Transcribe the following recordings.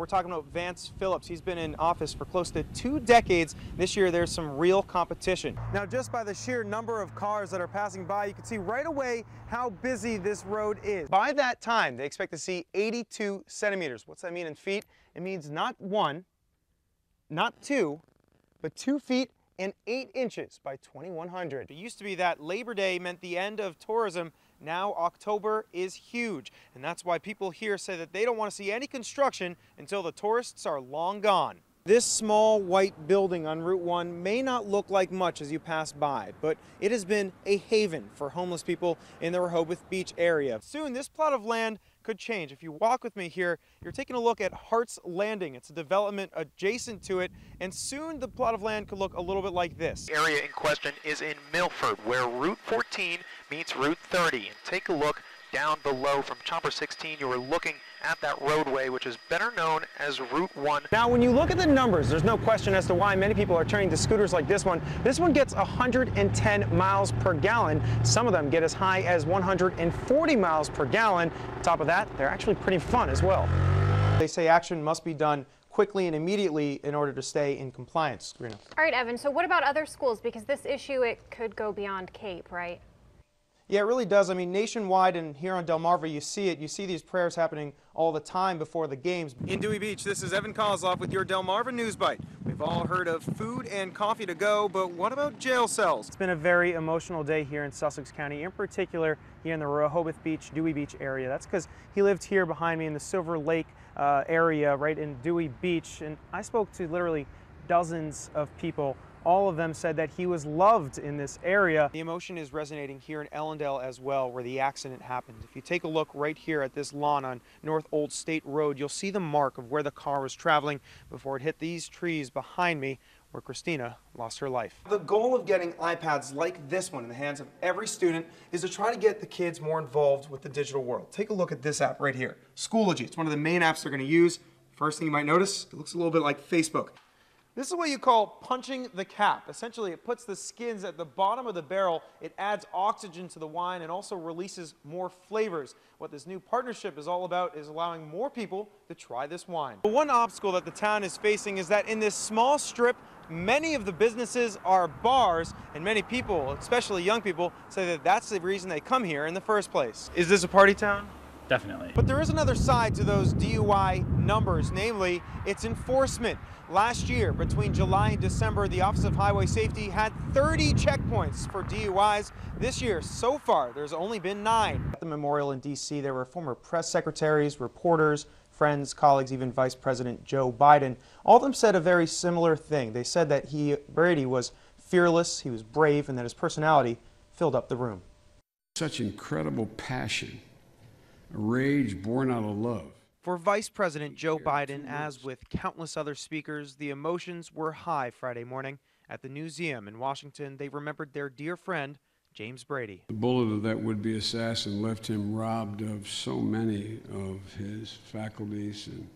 We're talking about Vance Phillips. He's been in office for close to two decades. This year, there's some real competition. Now, just by the sheer number of cars that are passing by, you can see right away how busy this road is. By that time, they expect to see 82 centimeters. What's that mean in feet? It means not one, not two, but two feet and eight inches by 2100. It used to be that Labor Day meant the end of tourism. Now October is huge, and that's why people here say that they don't want to see any construction until the tourists are long gone. This small white building on Route 1 may not look like much as you pass by, but it has been a haven for homeless people in the Rehoboth Beach area. Soon this plot of land could change. If you walk with me here, you're taking a look at Hart's Landing. It's a development adjacent to it, and soon the plot of land could look a little bit like this. Area in question is in Milford, where Route 14 meets Route 30. And take a look down below from Chopper 16, you are looking at that roadway, which is better known as Route 1. Now, when you look at the numbers, there's no question as to why many people are turning to scooters like this one. This one gets 110 miles per gallon. Some of them get as high as 140 miles per gallon. On top of that, they're actually pretty fun as well. They say action must be done quickly and immediately in order to stay in compliance. Rena. All right, Evan, so what about other schools? Because this issue, it could go beyond Cape, right? Yeah, it really does. I mean, nationwide and here on Delmarva, you see it. You see these prayers happening all the time before the games. In Dewey Beach, this is Evan Koslof with your Delmarva News Bite. We've all heard of food and coffee to go, but what about jail cells? It's been a very emotional day here in Sussex County, in particular here in the Rehoboth Beach, Dewey Beach area. That's because he lived here behind me in the Silver Lake uh, area, right in Dewey Beach, and I spoke to literally dozens of people all of them said that he was loved in this area. The emotion is resonating here in Ellendale as well, where the accident happened. If you take a look right here at this lawn on North Old State Road, you'll see the mark of where the car was traveling before it hit these trees behind me, where Christina lost her life. The goal of getting iPads like this one in the hands of every student is to try to get the kids more involved with the digital world. Take a look at this app right here, Schoology. It's one of the main apps they're going to use. First thing you might notice, it looks a little bit like Facebook. This is what you call punching the cap. Essentially, it puts the skins at the bottom of the barrel, it adds oxygen to the wine, and also releases more flavors. What this new partnership is all about is allowing more people to try this wine. One obstacle that the town is facing is that in this small strip, many of the businesses are bars, and many people, especially young people, say that that's the reason they come here in the first place. Is this a party town? Definitely. But there is another side to those DUI numbers, namely its enforcement. Last year, between July and December, the Office of Highway Safety had 30 checkpoints for DUIs. This year, so far, there's only been nine. At the memorial in D.C., there were former press secretaries, reporters, friends, colleagues, even Vice President Joe Biden. All of them said a very similar thing. They said that he, Brady, was fearless, he was brave, and that his personality filled up the room. Such incredible passion a rage born out of love. For Vice President Joe Biden, as with countless other speakers, the emotions were high Friday morning. At the museum in Washington, they remembered their dear friend, James Brady. The bullet of that would be assassin left him robbed of so many of his faculties and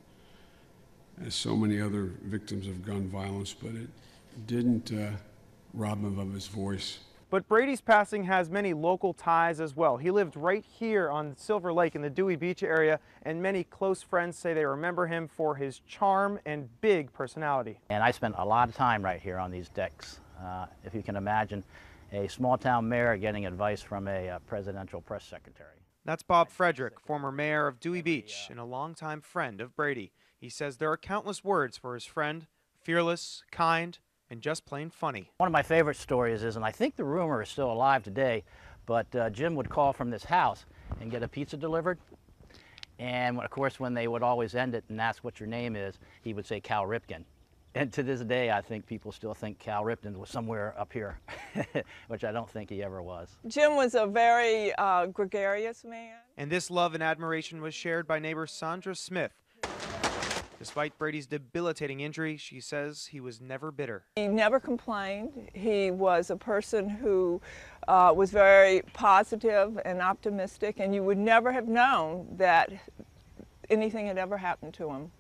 as so many other victims of gun violence, but it didn't uh, rob him of his voice. But Brady's passing has many local ties as well. He lived right here on Silver Lake in the Dewey Beach area, and many close friends say they remember him for his charm and big personality. And I spent a lot of time right here on these decks. Uh, if you can imagine a small town mayor getting advice from a uh, presidential press secretary. That's Bob Frederick, former mayor of Dewey Beach and a longtime friend of Brady. He says there are countless words for his friend fearless, kind, and just plain funny. One of my favorite stories is, and I think the rumor is still alive today, but uh, Jim would call from this house and get a pizza delivered. And of course, when they would always end it and ask what your name is, he would say Cal Ripken. And to this day, I think people still think Cal Ripken was somewhere up here, which I don't think he ever was. Jim was a very uh, gregarious man. And this love and admiration was shared by neighbor Sandra Smith, Despite Brady's debilitating injury, she says he was never bitter. He never complained. He was a person who uh, was very positive and optimistic, and you would never have known that anything had ever happened to him.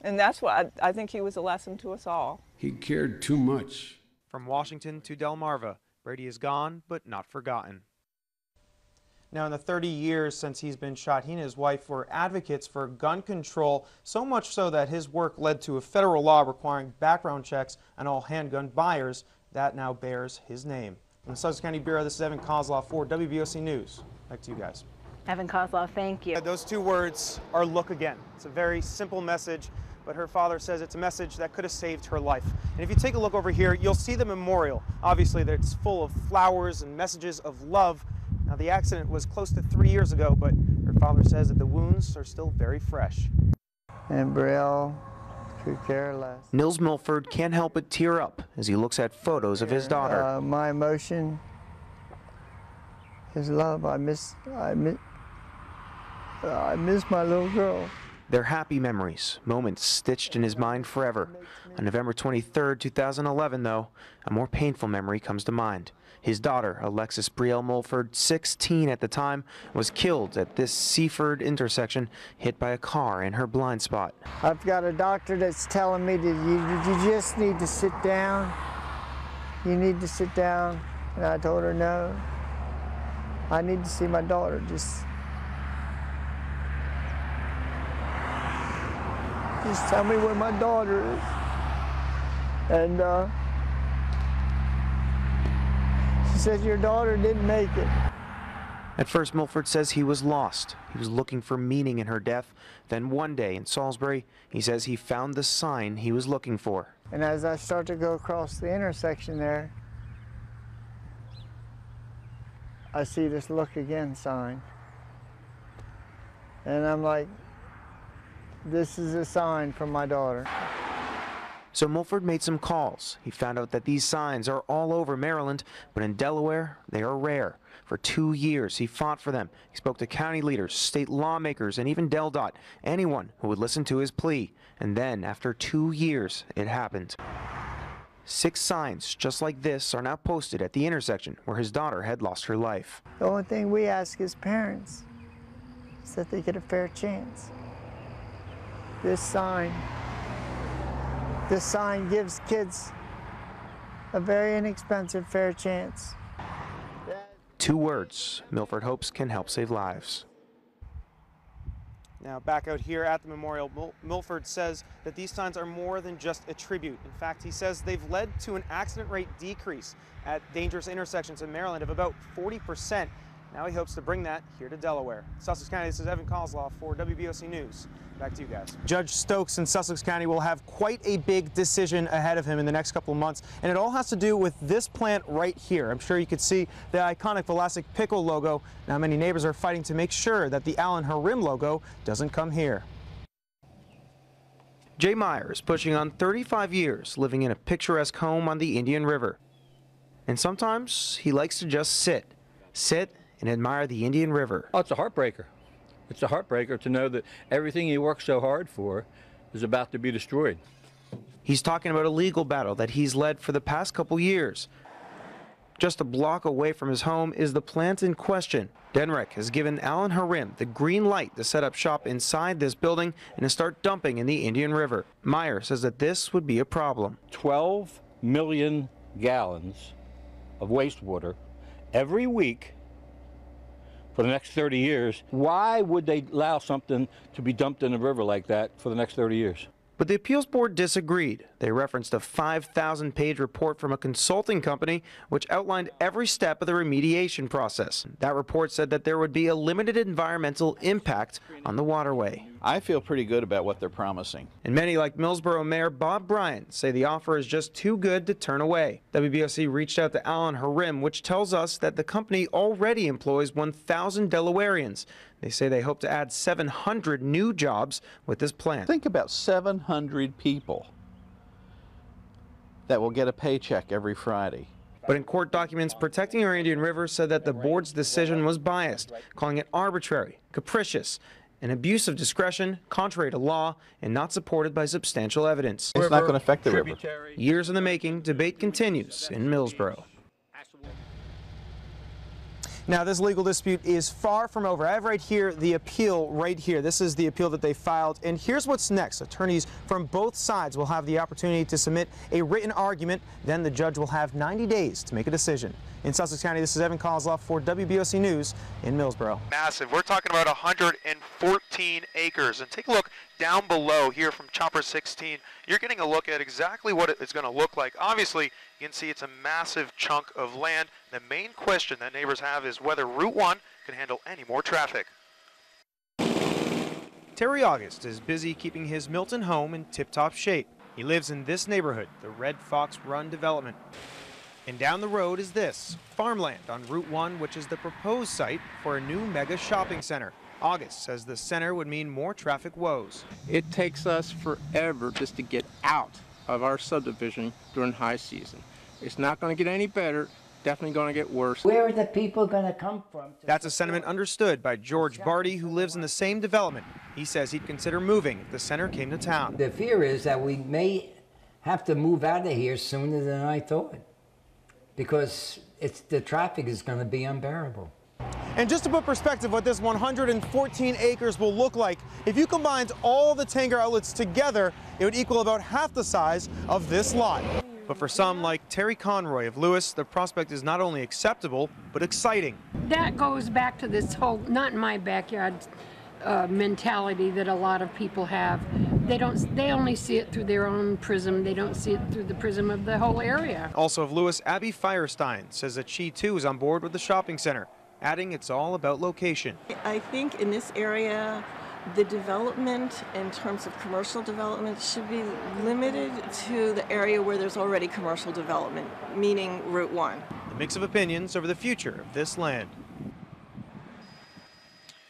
And that's why I, I think he was a lesson to us all. He cared too much. From Washington to Delmarva, Brady is gone but not forgotten. Now, in the 30 years since he's been shot, he and his wife were advocates for gun control, so much so that his work led to a federal law requiring background checks on all handgun buyers. That now bears his name. From the Sussex County Bureau, this is Evan Koslof for WBOC News. Back to you guys. Evan Koslof, thank you. Those two words are look again. It's a very simple message, but her father says it's a message that could have saved her life. And if you take a look over here, you'll see the memorial. Obviously, it's full of flowers and messages of love. Now, the accident was close to three years ago, but her father says that the wounds are still very fresh. And Brielle could care less. Nils Mulford can't help but tear up as he looks at photos of his daughter. Uh, my emotion is love. I miss, I miss, I miss my little girl. They're happy memories, moments stitched in his mind forever. On November 23, 2011, though, a more painful memory comes to mind. His daughter, Alexis Brielle Mulford, 16 at the time, was killed at this Seaford intersection, hit by a car in her blind spot. I've got a doctor that's telling me that you, you just need to sit down. You need to sit down. And I told her no. I need to see my daughter. Just, just tell me where my daughter is. And uh, she says, your daughter didn't make it. At first, Mulford says he was lost. He was looking for meaning in her death. Then one day in Salisbury, he says he found the sign he was looking for. And as I start to go across the intersection there, I see this look again sign. And I'm like, this is a sign from my daughter. So Mulford made some calls. He found out that these signs are all over Maryland, but in Delaware, they are rare. For two years, he fought for them. He spoke to county leaders, state lawmakers, and even DelDOT, anyone who would listen to his plea. And then, after two years, it happened. Six signs just like this are now posted at the intersection where his daughter had lost her life. The only thing we ask as parents is that they get a fair chance. This sign, this sign gives kids a very inexpensive fair chance. Two words Mulford hopes can help save lives. Now, back out here at the memorial, Mil- Mulford says that these signs are more than just a tribute. In fact, he says they've led to an accident rate decrease at dangerous intersections in Maryland of about 40%. Now he hopes to bring that here to Delaware. Sussex County, this is Evan Koslof for WBOC News. Back to you guys. Judge Stokes in Sussex County will have quite a big decision ahead of him in the next couple of months, and it all has to do with this plant right here. I'm sure you could see the iconic Vlasic Pickle logo. Now, many neighbors are fighting to make sure that the Allen Harim logo doesn't come here. Jay Myers pushing on 35 years living in a picturesque home on the Indian River. And sometimes he likes to just sit, sit and admire the Indian River. Oh, it's a heartbreaker. It's a heartbreaker to know that everything he worked so hard for is about to be destroyed. He's talking about a legal battle that he's led for the past couple years. Just a block away from his home is the plant in question. DNREC has given Allen Harim the green light to set up shop inside this building and to start dumping in the Indian River. Meyer says that this would be a problem. 12 million gallons of wastewater every week for the next 30 years. Why would they allow something to be dumped in the river like that for the next 30 years? But the appeals board disagreed. They referenced a 5,000 page report from a consulting company which outlined every step of the remediation process. That report said that there would be a limited environmental impact on the waterway. I feel pretty good about what they're promising. And many, like Millsboro Mayor Bob Bryant, say the offer is just too good to turn away. WBOC reached out to Allen Harim, which tells us that the company already employs 1,000 Delawareans. They say they hope to add 700 new jobs with this plan. Think about 700 people that will get a paycheck every Friday. But in court documents, Protecting Our Indian River said that the board's decision was biased, calling it arbitrary, capricious, an abuse of discretion, contrary to law, and not supported by substantial evidence. It's not going to affect the river. Years in the making, debate continues in Millsboro. Now, this legal dispute is far from over. I have right here the appeal right here. This is the appeal that they filed. And here's what's next. Attorneys from both sides will have the opportunity to submit a written argument. Then the judge will have 90 days to make a decision. In Sussex County, this is Evan Koslof for WBOC News in Millsboro. Massive. We're talking about 114 acres. And take a look down below here from Chopper 16. You're getting a look at exactly what it's going to look like. Obviously, you can see it's a massive chunk of land. The main question that neighbors have is whether Route 1 can handle any more traffic. Terry August is busy keeping his Milton home in tip-top shape. He lives in this neighborhood, the Red Fox Run development. And down the road is this, farmland on Route 1, which is the proposed site for a new mega shopping center. August says the center would mean more traffic woes. It takes us forever just to get out of our subdivision during high season. It's not going to get any better, definitely going to get worse. Where are the people going to come from? That's a sentiment understood by George Barty, who lives in the same development. He says he'd consider moving if the center came to town. The fear is that we may have to move out of here sooner than I thought because it's, the traffic is going to be unbearable. And just to put perspective what this 114 acres will look like, if you combined all the Tanger outlets together, it would equal about half the size of this lot. But for some, like Terry Conroy of Lewes, the prospect is not only acceptable, but exciting. That goes back to this whole, not in my backyard, uh, mentality that a lot of people have. They don't. They only see it through their own prism. They don't see it through the prism of the whole area. Also of Lewes, Abby Firestein says that she too is on board with the shopping center, adding it's all about location. I think in this area, the development in terms of commercial development should be limited to the area where there's already commercial development, meaning Route 1. The mix of opinions over the future of this land.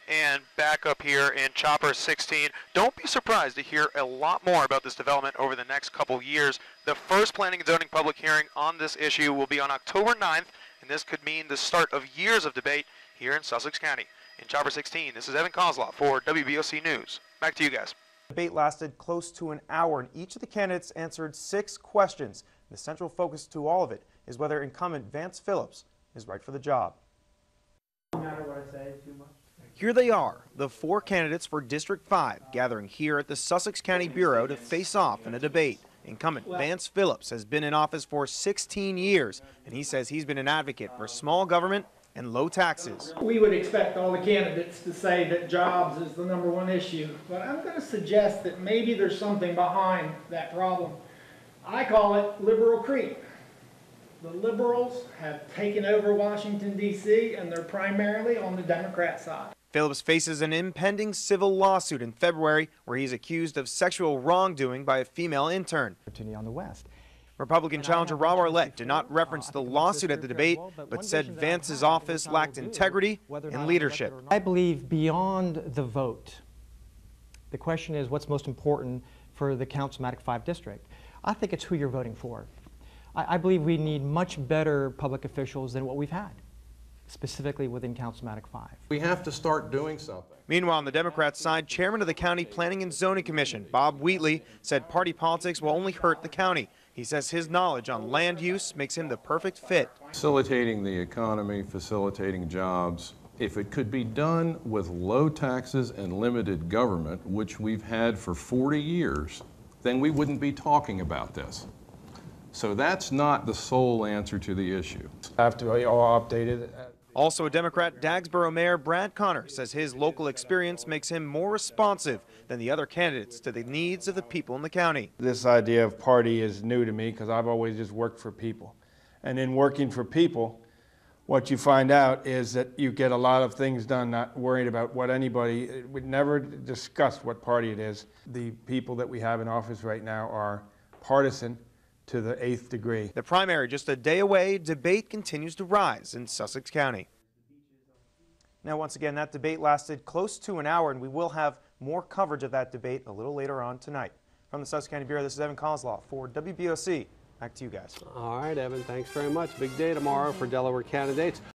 And back up here in Chopper 16, don't be surprised to hear a lot more about this development over the next couple years. The first planning and zoning public hearing on this issue will be on October 9th, and this could mean the start of years of debate here in Sussex County. In Chopper 16, this is Evan Koslof for WBOC News. Back to you guys. Debate lasted close to an hour, and each of the candidates answered six questions. The central focus to all of it is whether incumbent Vance Phillips is right for the job. Here they are, the four candidates for District 5, gathering here at the Sussex County Bureau to face off in a debate. Incumbent Vance Phillips has been in office for 16 years, and he says he's been an advocate for small government and low taxes. We would expect all the candidates to say that jobs is the number one issue, but I'm going to suggest that maybe there's something behind that problem. I call it liberal creep. The liberals have taken over Washington, D.C., and they're primarily on the Democrat side. Phillips faces an impending civil lawsuit in February where he's accused of sexual wrongdoing by a female intern. on the West. Republican challenger Rob Arlett did not reference the lawsuit at the debate, but said Vance's office lacked integrity and leadership. I believe beyond the vote, the question is what's most important for the Councilmanic 5 district. I think it's who you're voting for. I, I believe we need much better public officials than what we've had, specifically within Councilmanic 5. We have to start doing something. Meanwhile, on the Democrat side, chairman of the County Planning and Zoning Commission, Bob Wheatley, said party politics will only hurt the county. He says his knowledge on land use makes him the perfect fit. Facilitating the economy, facilitating jobs, if it could be done with low taxes and limited government, which we've had for 40 years, then we wouldn't be talking about this. So that's not the sole answer to the issue. Have to be all updated. Also a Democrat, Dagsboro Mayor Brad Connor says his local experience makes him more responsive than the other candidates to the needs of the people in the county. This idea of party is new to me because I've always just worked for people. And in working for people, what you find out is that you get a lot of things done not worried about what anybody, we never discuss what party it is. The people that we have in office right now are partisan to the eighth degree. The primary just a day away, debate continues to rise in Sussex County. Now, once again, that debate lasted close to an hour, and we will have more coverage of that debate a little later on tonight. From the Sussex County Bureau, this is Evan Koslof for WBOC. Back to you guys. All right, Evan, thanks very much. Big day tomorrow for Delaware candidates.